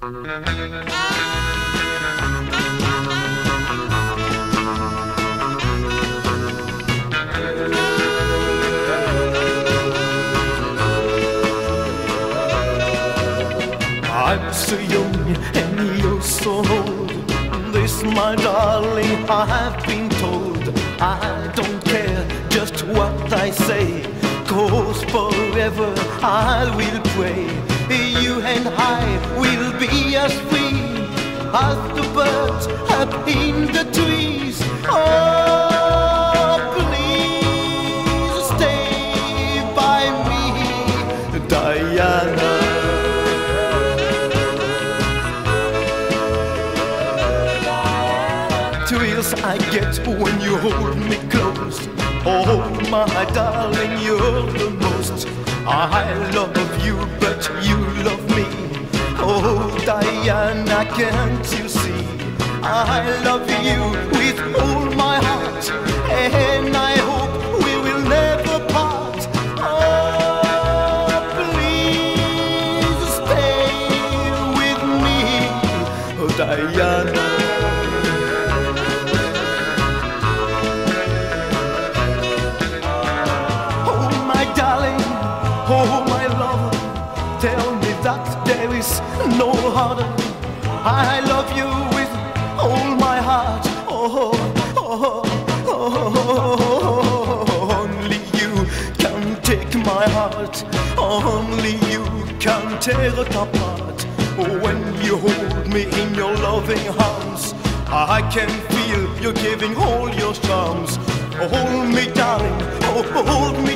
I'm so young and you're so old. This, my darling, I have been told. I don't care just what I say, cause forever I will pray. As the birds up in the trees. Oh, please stay by me, Diana. thrills I get when you hold me close. Oh, my darling, you're the most. I love you, but you love me. Oh, Diana, can't you see? I love you with all my heart, and I hope we will never part. Oh, please stay with me, oh, Diana. No harder. I love you with all my heart. Oh, oh, oh, only you can take my heart. Only you can tear it apart. When you hold me in your loving arms, I can feel you giving all your charms. Hold me, darling, oh, hold me